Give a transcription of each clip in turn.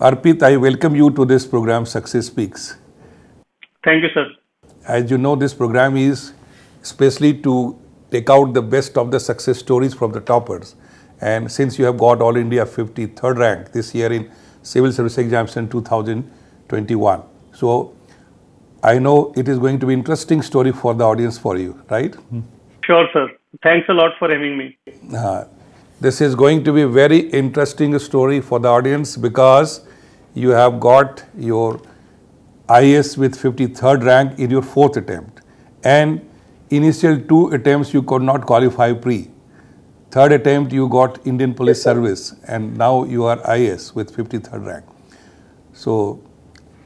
Arpit, I welcome you to this program, Success Speaks. Thank you, sir. As you know, this program is especially to take out the best of the success stories from the toppers. And since you have got All India 53rd rank this year in Civil Service Examination 2021, so I know it is going to be interesting story for the audience for you, right? Sure, sir. Thanks a lot for having me. Uh, this is going to be a very interesting story for the audience because you have got your IS with 53rd rank in your fourth attempt and initial two attempts you could not qualify pre. Third attempt you got Indian Police Service and now you are IS with 53rd rank. So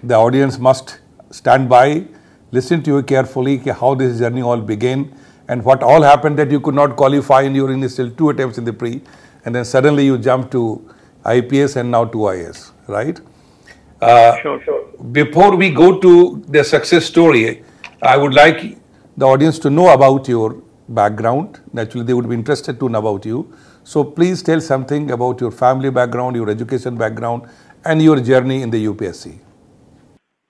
the audience must stand by, listen to you carefully how this journey all began and what all happened that you could not qualify in your initial two attempts in the pre and then suddenly you jump to IPS and now to IS, right? Uh, sure, sure. Before we go to the success story, I would like the audience to know about your background. Naturally, they would be interested to know about you. So please tell something about your family background, your education background, and your journey in the UPSC.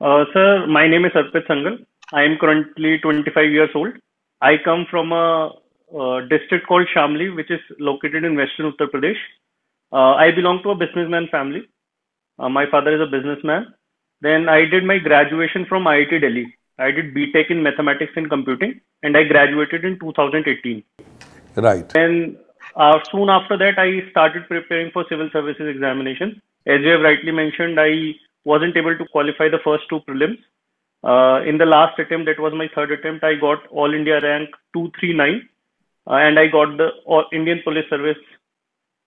Uh, sir, my name is Arpit Sangal. I am currently 25 years old. I come from a, a district called Shamli, which is located in western Uttar Pradesh. Uh, I belong to a businessman family. Uh, my father is a businessman. Then I did my graduation from IIT Delhi. I did BTech in mathematics and computing, and I graduated in 2018. Right. And uh, soon after that, I started preparing for civil services examination. As you have rightly mentioned, I wasn't able to qualify the first two prelims. Uh, in the last attempt, that was my third attempt, I got All India rank 239, uh, and I got the Indian Police Service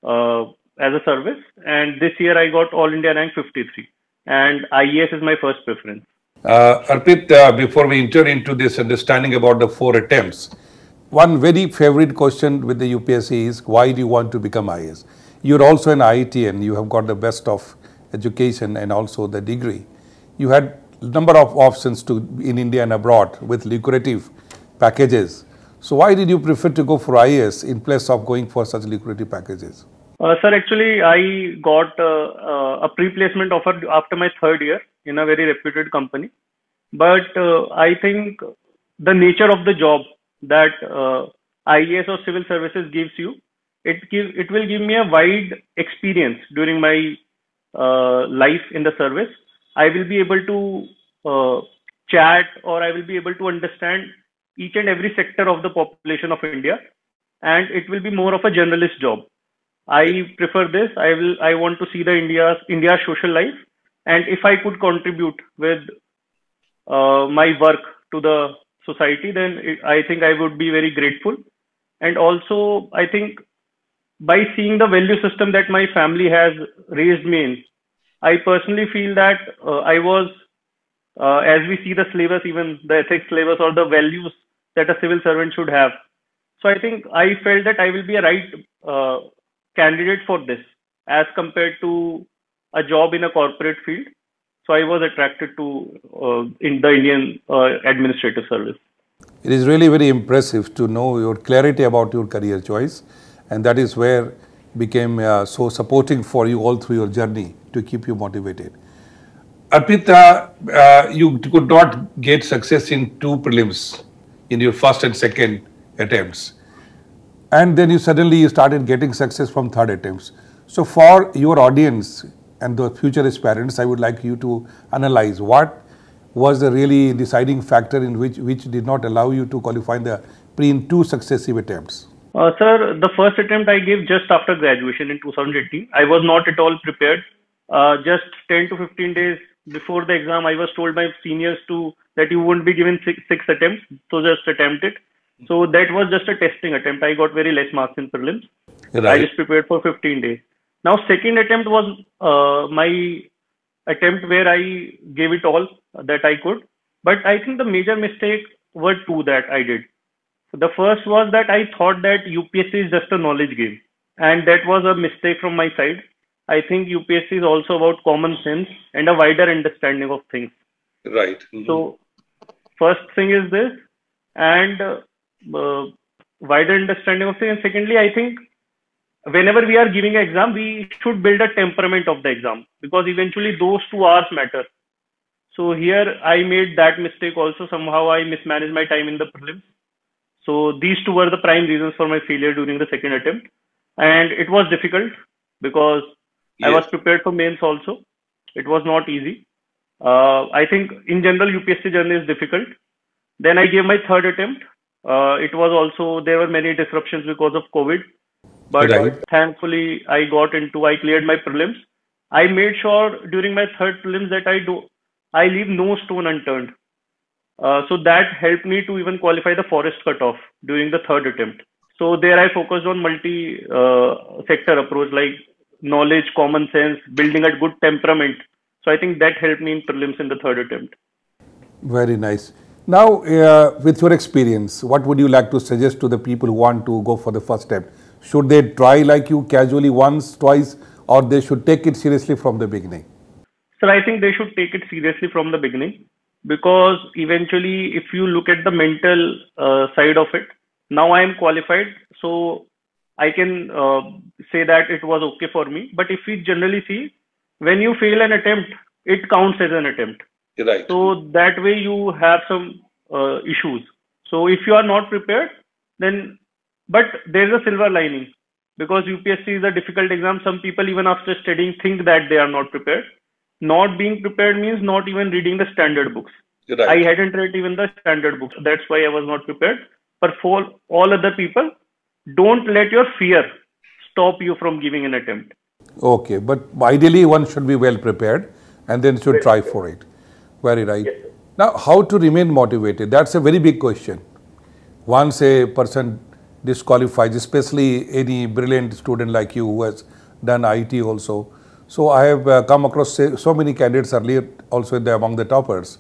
uh, as a service. And this year, I got All India rank 53, and IAS is my first preference. Uh, Arpit, uh, before we enter into this understanding about the four attempts, one very favorite question with the UPSC is why do you want to become IAS? You're also an IIT and you have got the best of education and also the degree. You had number of options to in India and abroad with lucrative packages. So why did you prefer to go for IAS in place of going for such lucrative packages? Uh, sir, actually, I got uh, uh, a pre-placement offer after my third year in a very reputed company. But uh, I think the nature of the job that uh, IAS or civil services gives you, it give it will give me a wide experience during my uh, life in the service. I will be able to chat or I will be able to understand each and every sector of the population of India, and it will be more of a generalist job I prefer this. I will. I want to see the India's India's social life, and if I could contribute with uh, my work to the society, then I think I would be very grateful. And also, I think by seeing the value system that my family has raised me in, I personally feel that uh, I was, uh, as we see the syllabus, even the ethics syllabus or the values that a civil servant should have. So I think I felt that I will be a right uh, candidate for this as compared to a job in a corporate field. So I was attracted to uh, in the Indian uh, administrative service. It is really very impressive to know your clarity about your career choice, and that is where became uh, so supporting for you all through your journey to keep you motivated. Arpita, uh, you could not get success in two prelims in your first and second attempts and then you suddenly you started getting success from third attempts. So for your audience and the future parents, I would like you to analyze what was the really deciding factor in which which did not allow you to qualify in the pre in two successive attempts. Uh, sir, the first attempt I gave just after graduation in 2018. I was not at all prepared. Uh, just 10 to 15 days before the exam, I was told by seniors to that you won't be given six, six attempts, so just attempt it. So that was just a testing attempt. I got very less marks in prelims. Right. I just prepared for 15 days. Now, second attempt was uh, my attempt where I gave it all that I could. But I think the major mistake were two that I did. The first was that I thought that UPSC is just a knowledge game. And that was a mistake from my side. I think UPSC is also about common sense and a wider understanding of things. Right. Mm-hmm. So, first thing is this. And uh, uh, wider understanding of things. And secondly, I think whenever we are giving an exam, we should build a temperament of the exam because eventually those two hours matter. So here I made that mistake also. Somehow I mismanaged my time in the prelims. So these two were the prime reasons for my failure during the second attempt. And it was difficult because yes. I was prepared for mains also. It was not easy. Uh, I think in general UPSC journey is difficult. Then I gave my third attempt. Uh, it was also there were many disruptions because of COVID, but right. thankfully I got into I cleared my prelims. I made sure during my third prelims that I do I leave no stone unturned. Uh, so that helped me to even qualify the forest cutoff during the third attempt. So there I focused on multi uh, sector approach like knowledge, common sense, building a good temperament. So I think that helped me in prelims in the third attempt. Very nice. Now, uh, with your experience, what would you like to suggest to the people who want to go for the first step? Should they try like you casually once, twice, or they should take it seriously from the beginning? Sir, I think they should take it seriously from the beginning because eventually, if you look at the mental uh, side of it, now I am qualified, so I can uh, say that it was okay for me. But if we generally see, when you fail an attempt, it counts as an attempt Right. So that way you have some uh, issues. So if you are not prepared, then but there is a silver lining because UPSC is a difficult exam. Some people even after studying think that they are not prepared. Not being prepared means not even reading the standard books. Right. I hadn't read even the standard books. That's why I was not prepared. But for all other people, don't let your fear stop you from giving an attempt. Okay, but ideally one should be well prepared and then should try for it. Very right. Yes, now, how to remain motivated? That's a very big question. Once a person disqualifies, especially any brilliant student like you who has done IIT also. So I have uh, come across so many candidates earlier also the, among the toppers.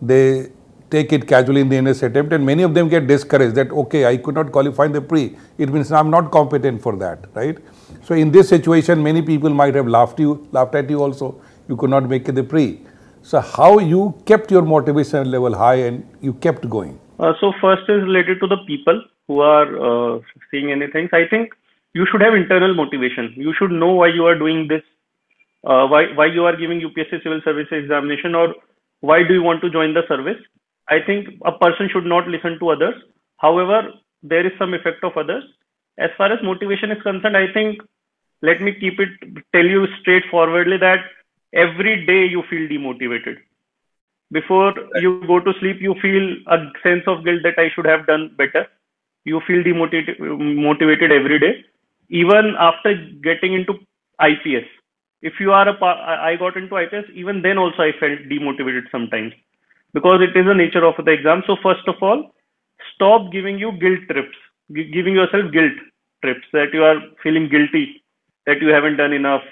They take it casually in the NS attempt and many of them get discouraged that okay I could not qualify in the pre it means I'm not competent for that right so in this situation many people might have laughed you laughed at you also you could not make it the pre so how you kept your motivation level high and you kept going? Uh, so first is related to the people who are uh, seeing anything. I think you should have internal motivation. You should know why you are doing this, uh, why why you are giving UPSC civil service examination, or why do you want to join the service. I think a person should not listen to others. However, there is some effect of others. As far as motivation is concerned, I think let me keep it tell you straightforwardly that every day you feel demotivated. Before you go to sleep you feel a sense of guilt that i should have done better. You feel demotivated motivated every day. Even after getting into ips if you are a i got into ips even then also i felt demotivated sometimes. Because it is the nature of the exam. So first of all stop giving you guilt trips. Giving yourself guilt trips that you are feeling guilty that you haven't done enough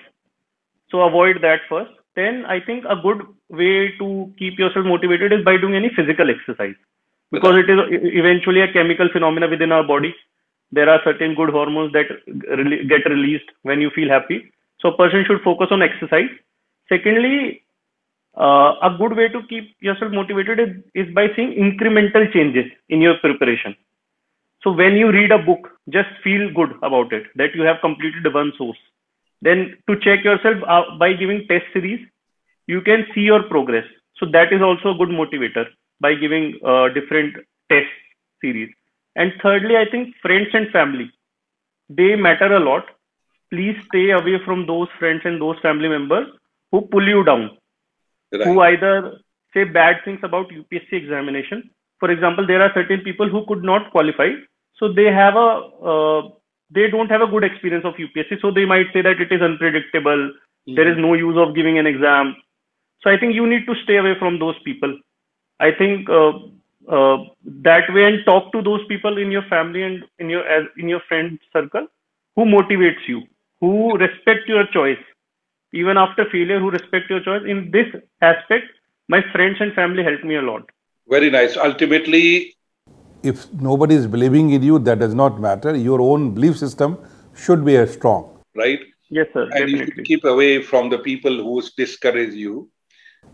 so avoid that first. Then I think a good way to keep yourself motivated is by doing any physical exercise because it is eventually a chemical phenomena within our body. There are certain good hormones that get released when you feel happy. So a person should focus on exercise. Secondly, uh, a good way to keep yourself motivated is, is by seeing incremental changes in your preparation. So when you read a book, just feel good about it that you have completed one source. Then to check yourself uh, by giving test series, you can see your progress. So that is also a good motivator by giving uh, different test series. And thirdly, I think friends and family, they matter a lot. Please stay away from those friends and those family members who pull you down, right. who either say bad things about UPSC examination. For example, there are certain people who could not qualify, so they have a uh, they don't have a good experience of UPSC, so they might say that it is unpredictable. Mm-hmm. There is no use of giving an exam. So I think you need to stay away from those people. I think uh, uh, that way and talk to those people in your family and in your as in your friend circle who motivates you, who respect your choice, even after failure, who respect your choice. In this aspect, my friends and family helped me a lot. Very nice. Ultimately, if nobody is believing in you, that does not matter. Your own belief system should be as strong. Right? Yes, sir. And definitely. you should keep away from the people who discourage you.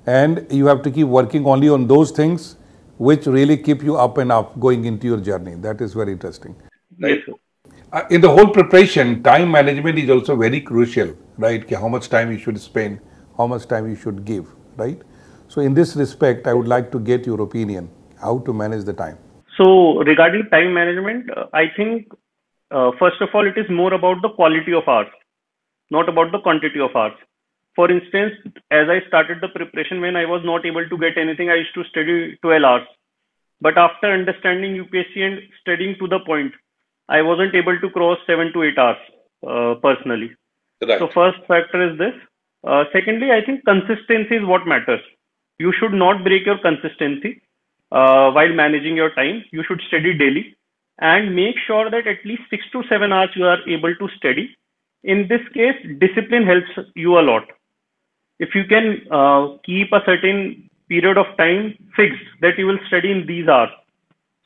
And you have to keep working only on those things which really keep you up and up going into your journey. That is very interesting. Right? Yes, Uh, in the whole preparation, time management is also very crucial, right? How much time you should spend, how much time you should give, right? So, in this respect, I would like to get your opinion how to manage the time. So, regarding time management, uh, I think uh, first of all, it is more about the quality of hours, not about the quantity of hours. For instance, as I started the preparation, when I was not able to get anything, I used to study 12 hours. But after understanding UPSC and studying to the point, I wasn't able to cross seven to eight hours uh, personally. Right. So first factor is this. Uh, secondly, I think consistency is what matters. You should not break your consistency uh, while managing your time. You should study daily and make sure that at least six to seven hours you are able to study. In this case, discipline helps you a lot. If you can uh, keep a certain period of time fixed that you will study in these hours,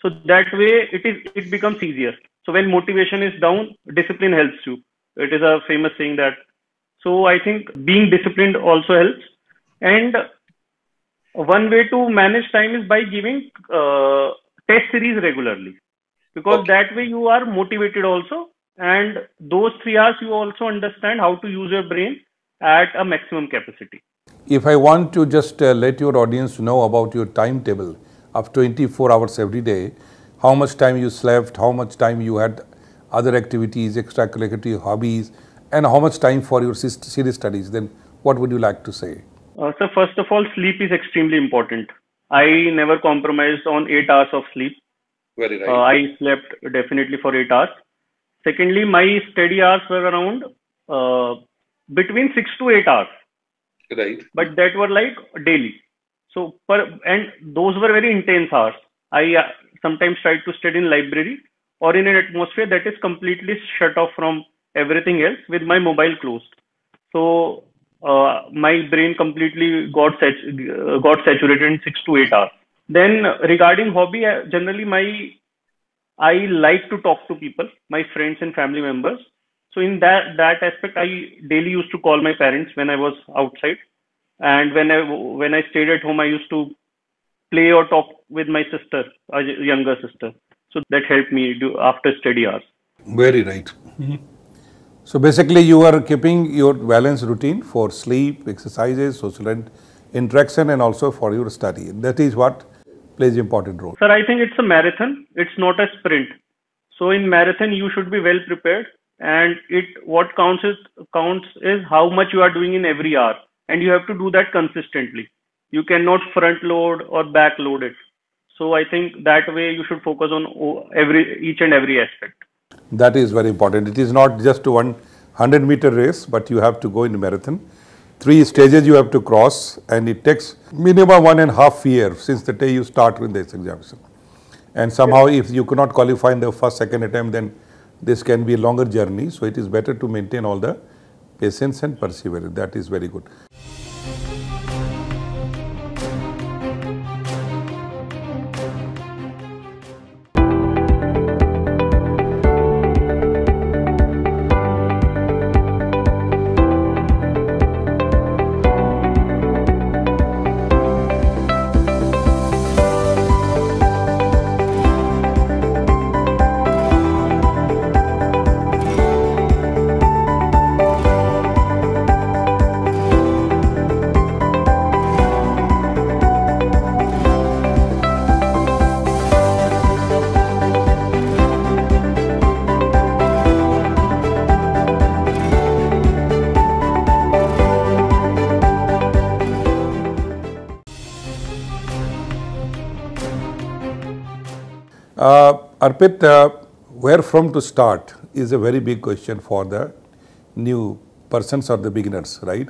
so that way it is it becomes easier. So when motivation is down, discipline helps you. It is a famous saying that. So I think being disciplined also helps. And one way to manage time is by giving uh, test series regularly. Because okay. that way you are motivated also and those three hours you also understand how to use your brain at a maximum capacity. If i want to just uh, let your audience know about your timetable of 24 hours every day how much time you slept how much time you had other activities extracurricular hobbies and how much time for your serious studies then what would you like to say uh, so first of all sleep is extremely important i never compromised on 8 hours of sleep very right. Uh, I slept definitely for eight hours. Secondly, my study hours were around uh, between six to eight hours. Right. But that were like daily. So per and those were very intense hours. I uh, sometimes tried to study in library or in an atmosphere that is completely shut off from everything else with my mobile closed. So uh, my brain completely got sat- got saturated in six to eight hours. Then regarding hobby, generally my I like to talk to people, my friends and family members. So in that that aspect, I daily used to call my parents when I was outside, and when I when I stayed at home, I used to play or talk with my sister, a younger sister. So that helped me do after study hours. Very right. Mm-hmm. So basically, you are keeping your balance routine for sleep, exercises, social interaction, and also for your study. That is what plays important role? Sir, I think it's a marathon. It's not a sprint. So in marathon, you should be well prepared, and it what counts is counts is how much you are doing in every hour, and you have to do that consistently. You cannot front load or back load it. So I think that way you should focus on every each and every aspect. That is very important. It is not just one 100 meter race, but you have to go in marathon three stages you have to cross and it takes minimum one and a half year since the day you start with this examination. And somehow if you cannot qualify in the first, second attempt, then this can be a longer journey. So it is better to maintain all the patience and perseverance. That is very good. Arpit, uh, where from to start is a very big question for the new persons or the beginners, right?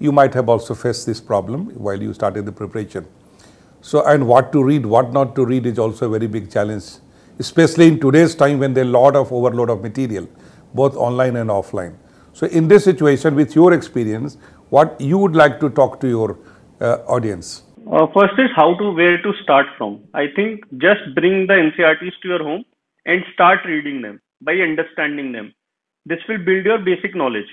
You might have also faced this problem while you started the preparation. So, and what to read, what not to read is also a very big challenge, especially in today's time when there are a lot of overload of material, both online and offline. So, in this situation, with your experience, what you would like to talk to your uh, audience? Uh, first is how to where to start from. I think just bring the NCERTs to your home and start reading them by understanding them. This will build your basic knowledge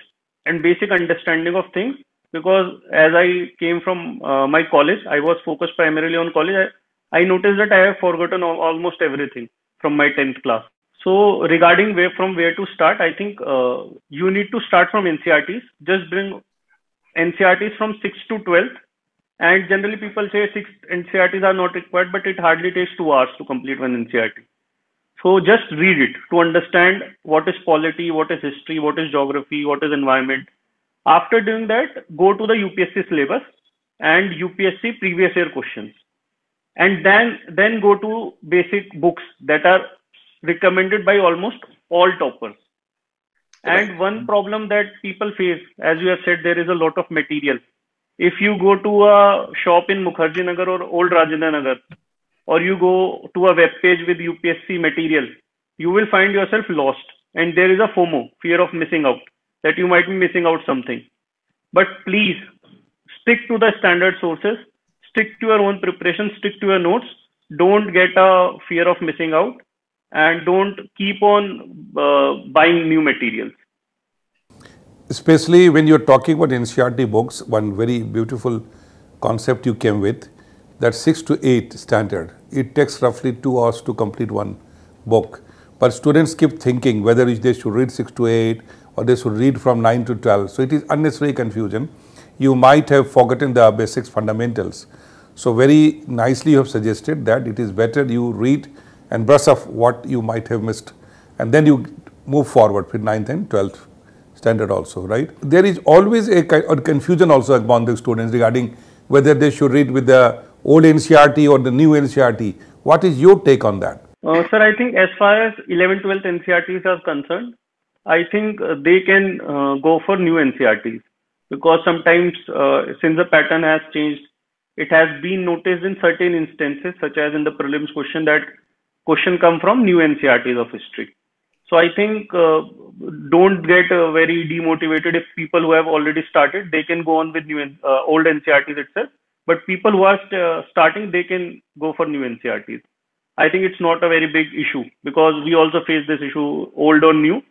and basic understanding of things because as I came from uh, my college, I was focused primarily on college. I, I noticed that I have forgotten almost everything from my 10th class. So regarding where from where to start, I think uh, you need to start from NCERTs. Just bring NCERTs from 6th to 12th. And generally people say 6 NCERTs are not required, but it hardly takes 2 hours to complete one NCERT. So just read it to understand what is polity, what is history, what is geography, what is environment. After doing that, go to the UPSC syllabus and UPSC previous year questions. And then, then go to basic books that are recommended by almost all toppers. And one problem that people face, as you have said, there is a lot of material. If you go to a shop in Mukherjee Nagar or Old Rajendra Nagar, or you go to a web page with UPSC material, you will find yourself lost. And there is a FOMO, fear of missing out, that you might be missing out something. But please stick to the standard sources, stick to your own preparation, stick to your notes. Don't get a fear of missing out and don't keep on uh, buying new materials. Especially when you're talking about NCERT books, one very beautiful concept you came with that 6 to 8 standard. It takes roughly 2 hours to complete one book. But students keep thinking whether they should read 6 to 8 or they should read from 9 to 12. So it is unnecessary confusion. You might have forgotten the basics fundamentals. So very nicely you have suggested that it is better you read and brush off what you might have missed and then you move forward with 9th and 12th standard also, right? There is always a, a confusion also among the students regarding whether they should read with the old NCERT or the new NCERT. What is your take on that? Uh, sir, I think as far as 11, 12th NCERTs are concerned, I think uh, they can uh, go for new NCERTs because sometimes uh, since the pattern has changed, it has been noticed in certain instances, such as in the prelims question, that question come from new NCERTs of history. So I think uh, don't get uh, very demotivated if people who have already started they can go on with new uh, old NCERTs itself. But people who are st- uh, starting they can go for new NCERTs. I think it's not a very big issue because we also face this issue old or new.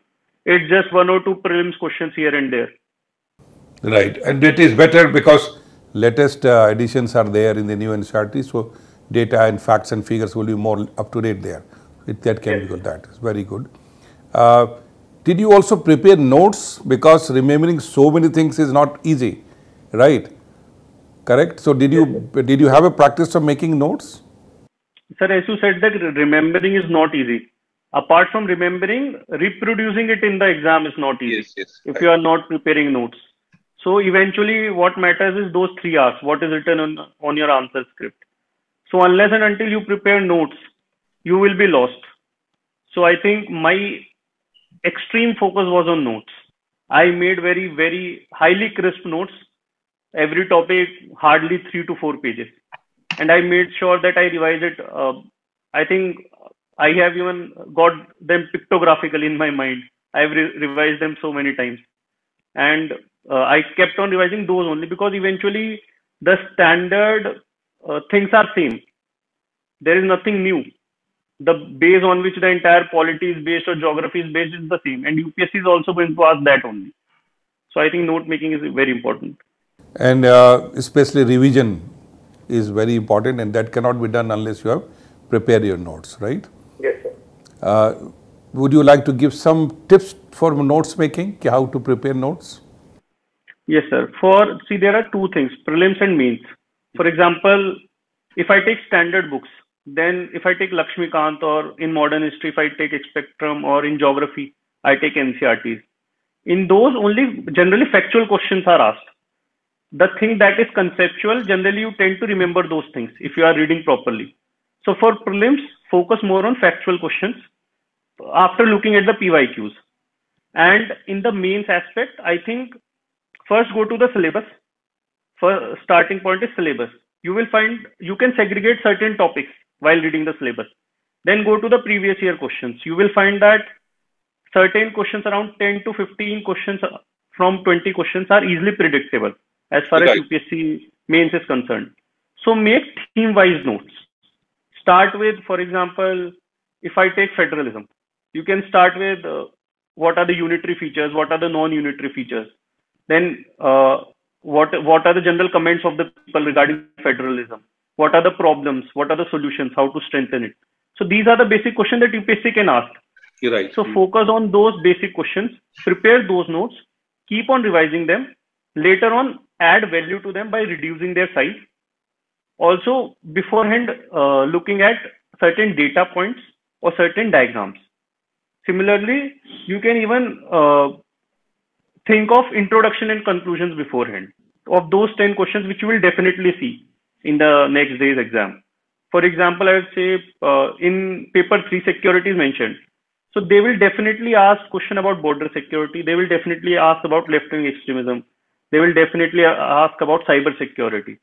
It's just one or two prelims questions here and there. Right, and it is better because latest uh, editions are there in the new NCERT. So data and facts and figures will be more up to date there. It, that can yes. be good. That is very good. Uh, did you also prepare notes because remembering so many things is not easy, right? Correct. So did you yes. did you have a practice of making notes? Sir, as you said that remembering is not easy. Apart from remembering, reproducing it in the exam is not easy. Yes, yes. If right. you are not preparing notes. So eventually what matters is those three R's, what is written on, on your answer script. So unless and until you prepare notes, you will be lost. So I think my extreme focus was on notes. I made very, very highly crisp notes. Every topic, hardly three to four pages. And I made sure that I revised it. Uh, I think I have even got them pictographically in my mind. I've re- revised them so many times. And uh, I kept on revising those only because eventually the standard uh, things are same. There is nothing new. The base on which the entire polity is based or geography is based is the same, and UPSC is also going to ask that only. So I think note making is very important. And uh, especially revision is very important, and that cannot be done unless you have prepared your notes, right? Yes, sir. Uh, would you like to give some tips for notes making? How to prepare notes? Yes, sir. For see, there are two things: prelims and mains. For example, if I take standard books, then if I take Laxmikanth or in modern history, if I take Spectrum or in geography, I take NCERTs. In those, only generally factual questions are asked. The thing that is conceptual, generally you tend to remember those things if you are reading properly. So for prelims, focus more on factual questions after looking at the PYQs. And in the mains aspect, I think first go to the syllabus first starting point is syllabus. You will find you can segregate certain topics while reading the syllabus. Then go to the previous year questions. You will find that certain questions around 10 to 15 questions from 20 questions are easily predictable as far okay. as UPSC mains is concerned. So make theme wise notes. Start with, for example, if I take federalism, you can start with uh, what are the unitary features, what are the non unitary features. Then uh, what what are the general comments of the people regarding federalism what are the problems what are the solutions how to strengthen it so these are the basic questions that upsc can ask You're right. So focus on those basic questions, prepare those notes, keep on revising them. Later on, add value to them by reducing their size. Also, beforehand, uh, looking at certain data points or certain diagrams. Similarly, you can even uh, think of introduction and conclusions beforehand of those 10 questions which you will definitely see in the next day's exam. For example, I would say uh, in paper 3 security is mentioned. So they will definitely ask question about border security. They will definitely ask about left-wing extremism. They will definitely ask about cyber security.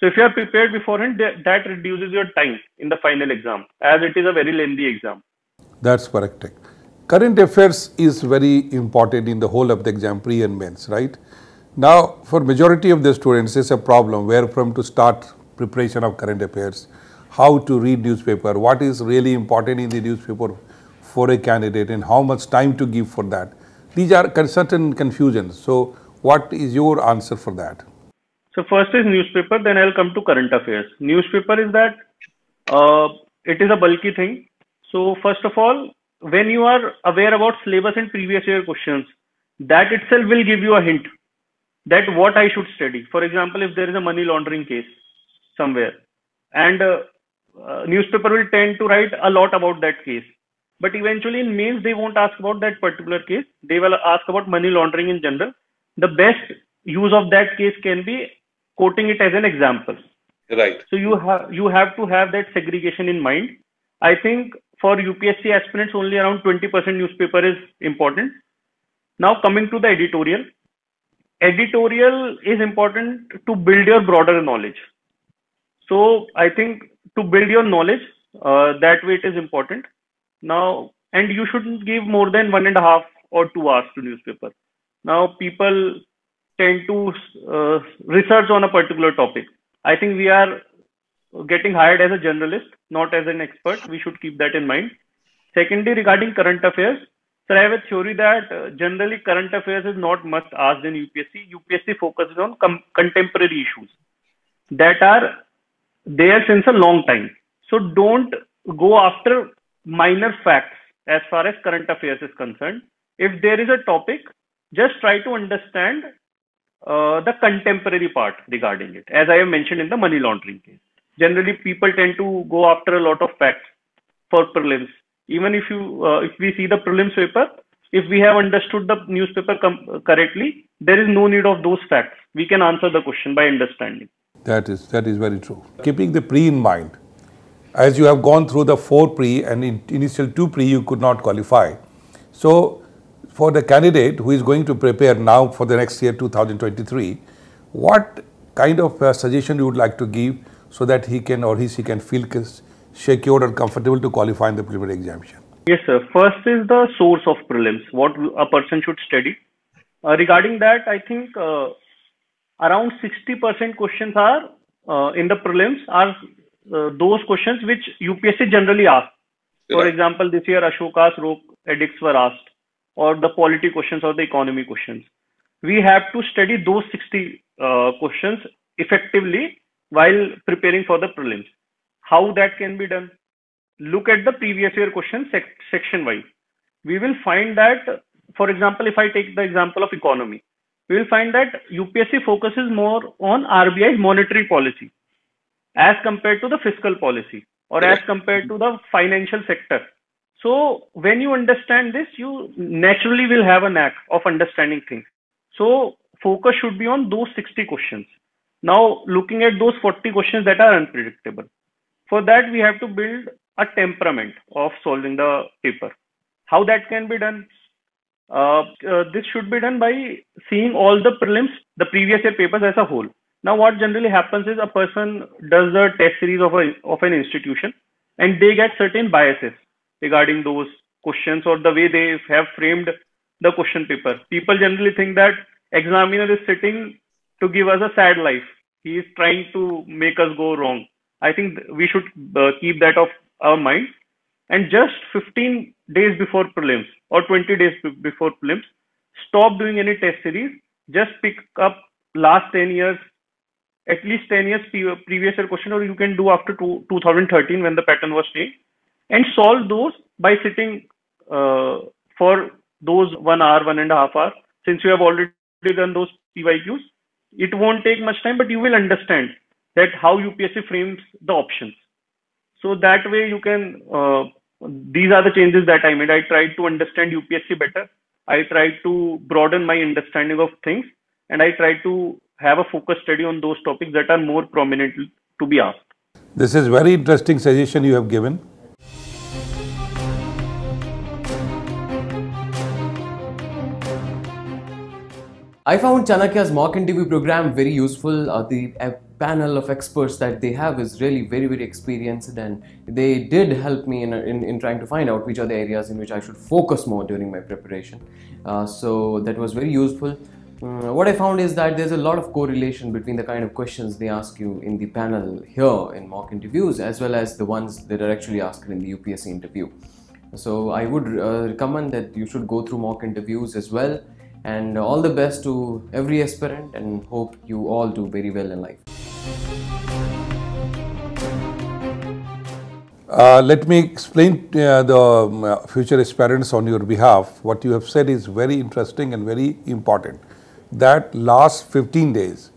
So if you are prepared beforehand, that reduces your time in the final exam as it is a very lengthy exam. That's correct. Current affairs is very important in the whole of the exam, pre and mains, right? Now, for majority of the students, it's a problem where from to start preparation of current affairs, how to read newspaper, what is really important in the newspaper for a candidate and how much time to give for that. These are certain confusions. So, what is your answer for that? So first is newspaper, then I'll come to current affairs. Newspaper is that uh, it is a bulky thing. So first of all, when you are aware about syllabus and previous year questions, that itself will give you a hint that what I should study. For example, if there is a money laundering case somewhere, and uh, uh, newspaper will tend to write a lot about that case. But eventually in mains, they won't ask about that particular case. They will ask about money laundering in general. The best use of that case can be quoting it as an example. Right. So you have you have to have that segregation in mind. I think for UPSC aspirants, only around 20% newspaper is important. Now coming to the editorial. Editorial is important to build your broader knowledge. So I think to build your knowledge, uh, that way it is important. Now, and you shouldn't give more than one and a half or two hours to newspaper. Now people tend to uh, research on a particular topic. I think we are getting hired as a journalist, not as an expert. We should keep that in mind. Secondly, regarding current affairs, sir, I have a theory that uh, generally current affairs is not much asked in UPSC. UPSC focuses on contemporary issues that are there since a long time. So don't go after minor facts as far as current affairs is concerned. If there is a topic, just try to understand uh, the contemporary part regarding it, as I have mentioned in the money laundering case. Generally, people tend to go after a lot of facts for prelims. Even if you, uh, if we see the prelims paper, if we have understood the newspaper correctly, there is no need of those facts. We can answer the question by understanding. That is that is very true. Keeping the pre in mind, as you have gone through the four pre and in initial two pre, you could not qualify. So for the candidate who is going to prepare now for the next year 2023, what kind of uh, suggestion you would like to give so that he can or he she can feel secure or comfortable to qualify in the preliminary examination? Yes, sir. First is the source of prelims, what a person should study. Uh, regarding that, I think uh, around 60% questions are uh, in the prelims are uh, those questions which UPSC generally asks. For example, this year Ashoka's rock edicts were asked or the polity questions or the economy questions. We have to study those 60 uh, questions effectively while preparing for the prelims. How that can be done? Look at the previous year questions sec section wise. We will find that, for example, if I take the example of economy, we will find that UPSC focuses more on RBI's monetary policy as compared to the fiscal policy or as compared to the financial sector so when you understand this, you naturally will have a knack of understanding things. So focus should be on those 60 questions. Now looking at those 40 questions that are unpredictable. For that, we have to build a temperament of solving the paper. How that can be done? Uh, uh, this should be done by seeing all the prelims, the previous year papers as a whole. Now, what generally happens is a person does the test series of, a, of an institution and they get certain biases regarding those questions or the way they have framed the question paper. People generally think that examiner is sitting to give us a sad life. He is trying to make us go wrong. I think we should uh, keep that of our mind. And just 15 days before prelims or 20 days before prelims, stop doing any test series. Just pick up last 10 years, at least 10 years previous year question, or you can do after two, 2013 when the pattern was changed and solve those by sitting uh, for those one hour, one and a half hour, since you have already done those PYQs, it won't take much time, but you will understand that how UPSC frames the options. So that way you can, uh, these are the changes that I made. I tried to understand UPSC better. I tried to broaden my understanding of things and I tried to have a focus study on those topics that are more prominent to be asked. This is very interesting suggestion you have given. I found Chanakya's mock interview program very useful. Uh, the uh, panel of experts that they have is really very, very experienced, and they did help me in, in, in trying to find out which are the areas in which I should focus more during my preparation. Uh, so that was very useful. Uh, what I found is that there's a lot of correlation between the kind of questions they ask you in the panel here in mock interviews as well as the ones that are actually asked in the UPSC interview. So I would uh, recommend that you should go through mock interviews as well and all the best to every aspirant and hope you all do very well in life. Uh, let me explain uh, the um, uh, future aspirants on your behalf. What you have said is very interesting and very important. That last 15 days,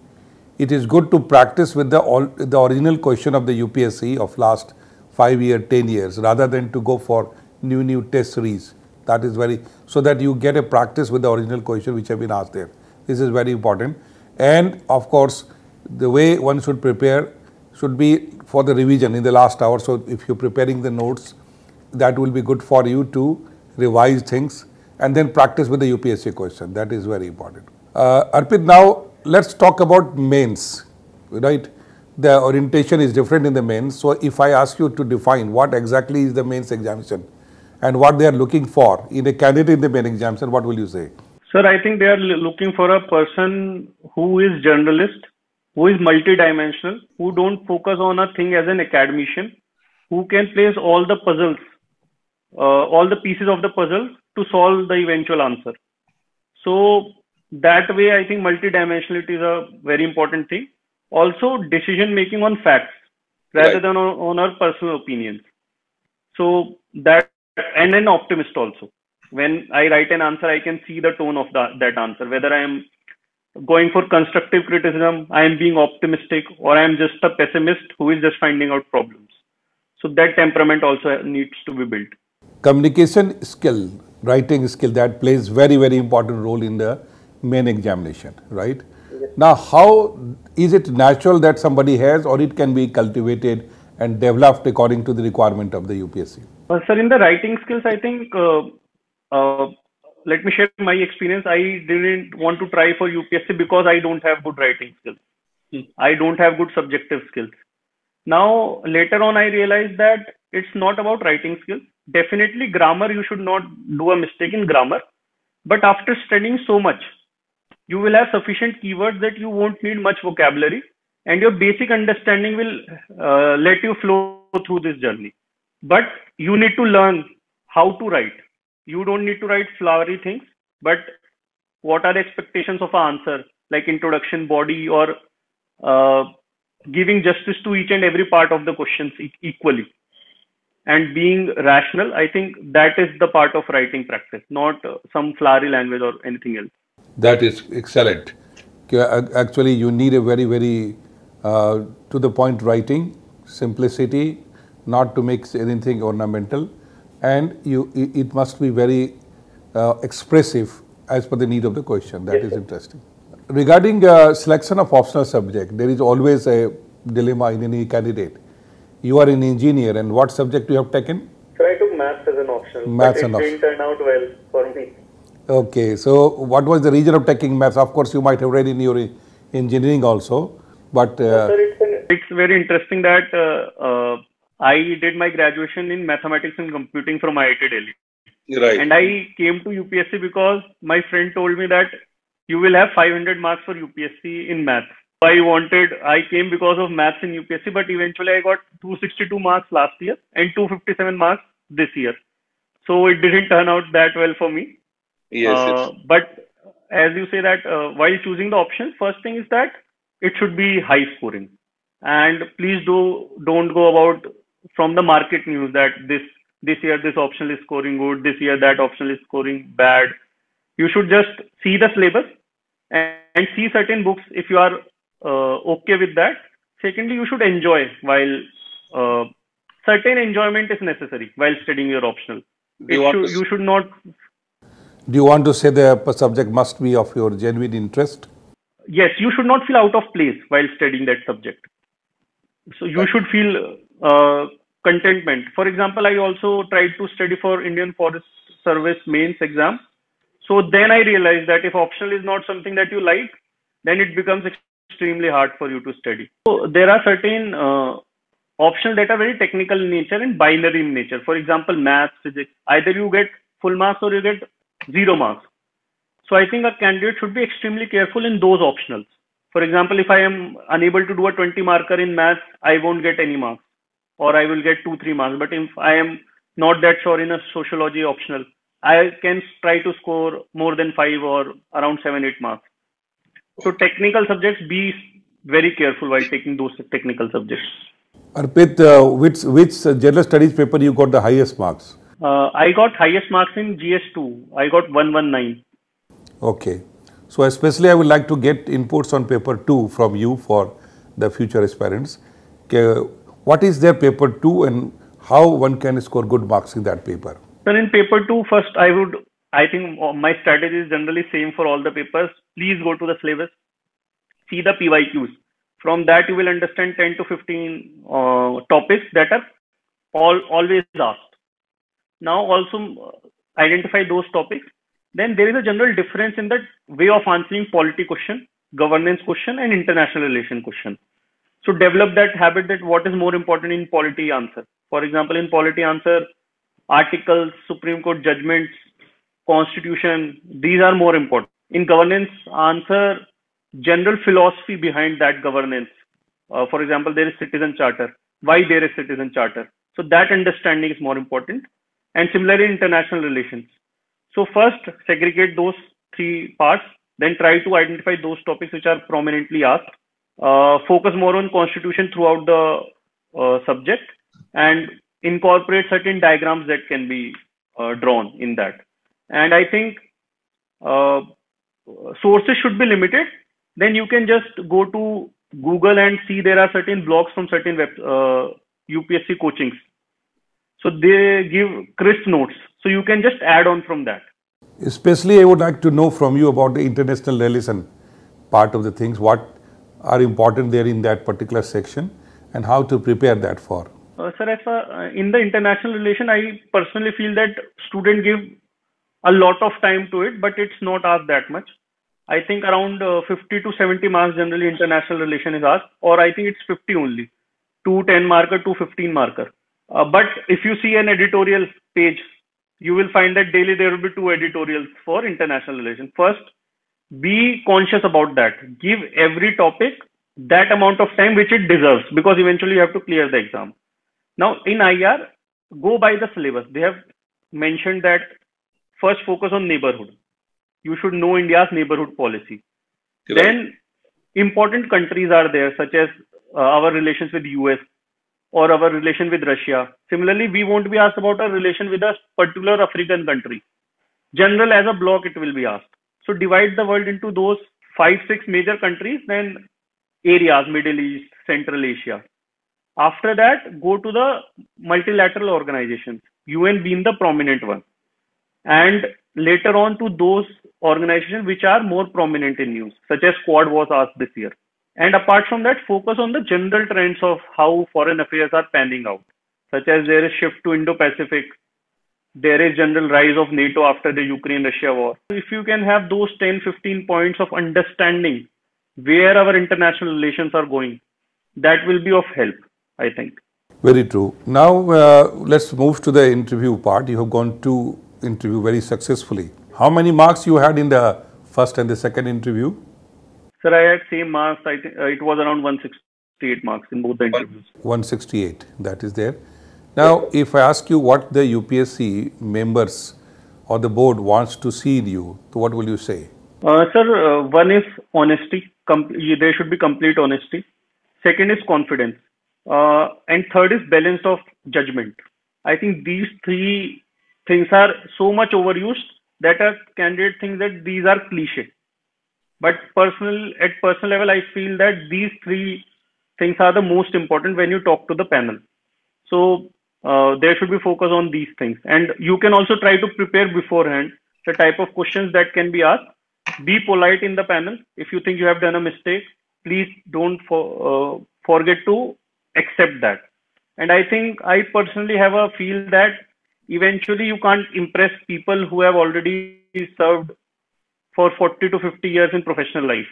it is good to practice with the, all, the original question of the UPSC of last 5 year, 10 years rather than to go for new, new test series that is very, so that you get a practice with the original question which have been asked there. This is very important. And of course, the way one should prepare should be for the revision in the last hour. So if you're preparing the notes, that will be good for you to revise things and then practice with the UPSC question. That is very important. Uh, Arpit, now let's talk about mains, right? The orientation is different in the mains. So if I ask you to define what exactly is the mains examination, and what they are looking for in a candidate in the main examination, what will you say? Sir, I think they are looking for a person who is generalist, who is multidimensional, who don't focus on a thing as an academician, who can place all the puzzles, uh, all the pieces of the puzzle to solve the eventual answer. So that way, I think multidimensionality is a very important thing. Also, decision making on facts rather right. than on, on our personal opinions. So that and an optimist also. When I write an answer, I can see the tone of the, that answer, whether I am going for constructive criticism, I am being optimistic, or I am just a pessimist who is just finding out problems. So that temperament also needs to be built. Communication skill, writing skill, that plays very, very important role in the main examination, right? Yes. Now, how is it natural that somebody has, or it can be cultivated and developed according to the requirement of the UPSC? Uh, sir, in the writing skills, I think, uh, uh, let me share my experience. I didn't want to try for UPSC because I don't have good writing skills. Hmm. I don't have good subjective skills. Now, later on, I realized that it's not about writing skills. Definitely, grammar, you should not do a mistake in grammar. But after studying so much, you will have sufficient keywords that you won't need much vocabulary and your basic understanding will uh, let you flow through this journey but you need to learn how to write. You don't need to write flowery things but what are the expectations of an answer? Like introduction body or uh, giving justice to each and every part of the questions e- equally. And being rational i think that is the part of writing practice not uh, some flowery language or anything else. That is excellent. Actually you need a very very uh, to the point writing simplicity not to mix anything ornamental, and you it must be very uh, expressive as per the need of the question. That yes, is interesting. Regarding uh, selection of optional subject, there is always a dilemma in any candidate. You are an engineer, and what subject you have taken? So I took maths as an option. Maths but it didn't turn out well for me. Okay, so what was the reason of taking maths? Of course, you might have read in your engineering also, but uh, sir, it's, an, it's very interesting that uh, uh, I did my graduation in mathematics and computing from IIT Delhi. Right. And I came to UPSC because my friend told me that you will have 500 marks for UPSC in maths. So I wanted, I came because of maths in UPSC, but eventually I got 262 marks last year and 257 marks this year. So it didn't turn out that well for me. Yes. Uh. But as you say that uh, while choosing the option, first thing is that it should be high scoring. And please do don't go about from the market news that this this year this optional is scoring good, this year that optional is scoring bad. You should just see the syllabus and, and see certain books if you are uh, okay with that. Secondly, you should enjoy while uh, certain enjoyment is necessary while studying your optional. You should, you should not. Do you want to say the subject must be of your genuine interest? Yes, you should not feel out of place while studying that subject. So you should feel uh, contentment. For example, I also tried to study for Indian Forest Service mains exam. So then I realized that if optional is not something that you like, then it becomes extremely hard for you to study. So there are certain uh, optional that are very technical in nature and binary in nature. For example, math, physics, either you get full marks or you get zero marks. So I think a candidate should be extremely careful in those optionals. For example, if I am unable to do a 20 marker in math, I won't get any marks or I will get two, three marks. But if I am not that sure in a sociology optional, I can try to score more than five or around seven, eight marks. So technical subjects, be very careful while taking those technical subjects. Arpit, uh, which which uh, general studies paper you got the highest marks? Uh, I got highest marks in GS2. I got 119. Okay. So especially I would like to get inputs on paper 2 from you for the future aspirants. What is their paper 2 and how one can score good marks in that paper? So in paper 2 first I would I think my strategy is generally same for all the papers. Please go to the syllabus. See the PYQs. From that you will understand 10 to 15 uh, topics that are all always asked. Now also identify those topics then there is a general difference in the way of answering polity question, governance question, and international relation question. So develop that habit that what is more important in polity answer. For example, in polity answer, articles, Supreme Court judgments, constitution, these are more important. In governance answer, general philosophy behind that governance. Uh, for example, there is citizen charter. Why there is citizen charter? So that understanding is more important. And similarly, international relations. So first segregate those three parts, then try to identify those topics which are prominently asked. Uh, focus more on constitution throughout the uh, subject and incorporate certain diagrams that can be uh, drawn in that. And I think uh, sources should be limited. Then you can just go to Google and see there are certain blogs from certain web, UPSC uh, coachings. So they give crisp notes so you can just add on from that. Especially, I would like to know from you about the international relation part of the things. What are important there in that particular section, and how to prepare that for? Uh, sir, as uh, in the international relation, I personally feel that students give a lot of time to it, but it's not asked that much. I think around uh, 50 to 70 marks generally international relation is asked, or I think it's 50 only, two 10 marker, two 15 marker. Uh, but if you see an editorial page you will find that daily there will be two editorials for international relations. First, be conscious about that. Give every topic that amount of time which it deserves because eventually you have to clear the exam. Now, in IR, go by the syllabus. They have mentioned that first focus on neighborhood. You should know India's neighborhood policy. Then, important countries are there, such as uh, our relations with US, or our relation with Russia. Similarly, we won't be asked about our relation with a particular African country. General as a block, it will be asked. So divide the world into those five, six major countries, then areas, Middle East, Central Asia. After that, go to the multilateral organizations, UN being the prominent one. And later on to those organizations which are more prominent in news, such as Quad was asked this year. And apart from that, focus on the general trends of how foreign affairs are panning out, such as there is shift to Indo-Pacific, there is general rise of NATO after the Ukraine-Russia war. If you can have those 10, 15 points of understanding where our international relations are going, that will be of help, I think. Very true. Now uh, let's move to the interview part. You have gone to interview very successfully. How many marks you had in the first and the second interview? Sir, I had same marks. I think uh, it was around 168 marks in both the interviews. 168, that is there. Now, if I ask you what the UPSC members or the board wants to see in you, what will you say? Uh, sir, uh, one is honesty. Com- there should be complete honesty. Second is confidence. Uh, and third is balance of judgment. I think these three things are so much overused that a candidate thinks that these are cliche. But personal at personal level, I feel that these three things are the most important when you talk to the panel. So uh, there should be focus on these things, and you can also try to prepare beforehand the type of questions that can be asked. Be polite in the panel. If you think you have done a mistake, please don't for, uh, forget to accept that. And I think I personally have a feel that eventually you can't impress people who have already served for 40 to 50 years in professional life.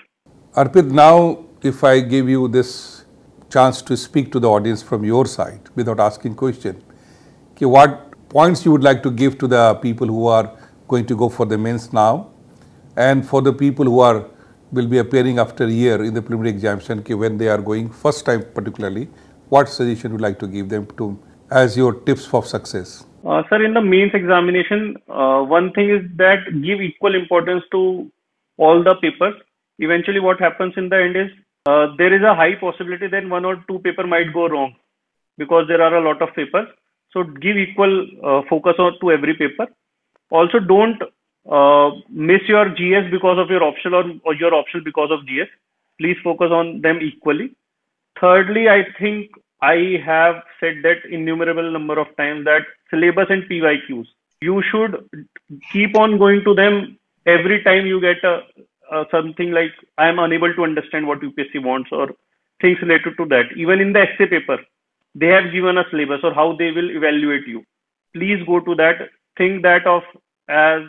Arpit, now if I give you this chance to speak to the audience from your side without asking question, what points you would like to give to the people who are going to go for the mains now and for the people who are will be appearing after a year in the preliminary examination when they are going first time particularly, what suggestion would you like to give them to as your tips for success? Uh, sir, in the mains examination, uh, one thing is that give equal importance to all the papers. Eventually, what happens in the end is uh, there is a high possibility that one or two paper might go wrong because there are a lot of papers. So give equal uh, focus on to every paper. Also, don't uh, miss your GS because of your optional or, or your optional because of GS. Please focus on them equally. Thirdly, I think I have said that innumerable number of times that syllabus and PYQs, you should keep on going to them every time you get a, a something like I am unable to understand what UPSC wants or things related to that. Even in the essay paper, they have given a syllabus or how they will evaluate you. Please go to that. Think that of as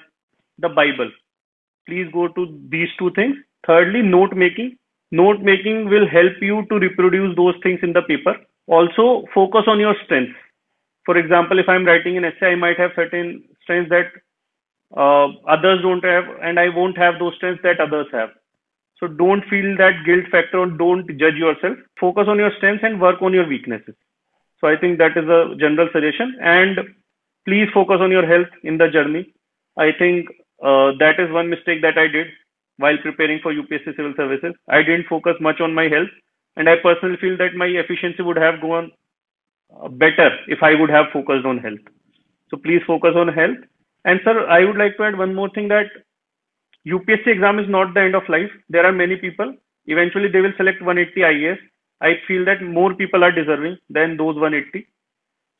the Bible. Please go to these two things. Thirdly, note making. Note making will help you to reproduce those things in the paper. Also, focus on your strengths. For example, if I'm writing an essay, I might have certain strengths that uh, others don't have, and I won't have those strengths that others have. So don't feel that guilt factor or don't judge yourself. Focus on your strengths and work on your weaknesses. So I think that is a general suggestion. And please focus on your health in the journey. I think uh, that is one mistake that I did while preparing for UPSC civil services. I didn't focus much on my health, and I personally feel that my efficiency would have gone uh, better if I would have focused on health. So please focus on health. And sir, I would like to add one more thing that UPSC exam is not the end of life. There are many people. Eventually, they will select 180 IAS. I feel that more people are deserving than those 180.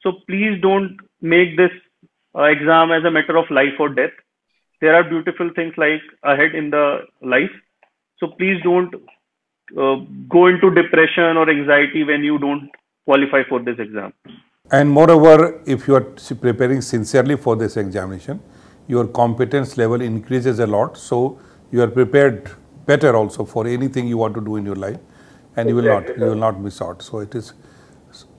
So please don't make this uh, exam as a matter of life or death. There are beautiful things like ahead in the life. So please don't uh, go into depression or anxiety when you don't qualify for this exam. And moreover if you are preparing sincerely for this examination your competence level increases a lot. So you are prepared better also for anything you want to do in your life and you will not you will not miss out so it is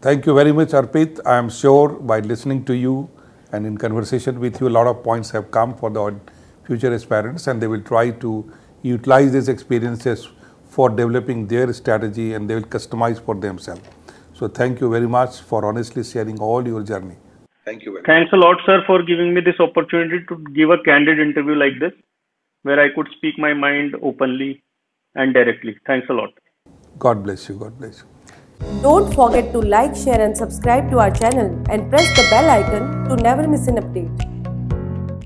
thank you very much arpit i am sure by listening to you and in conversation with you a lot of points have come for the future aspirants and they will try to utilize these experiences for developing their strategy and they will customize for themselves. So thank you very much for honestly sharing all your journey. Thank you. Very much. Thanks a lot, sir, for giving me this opportunity to give a candid interview like this, where I could speak my mind openly and directly. Thanks a lot. God bless you. God bless you. Don't forget to like, share and subscribe to our channel and press the bell icon to never miss an update.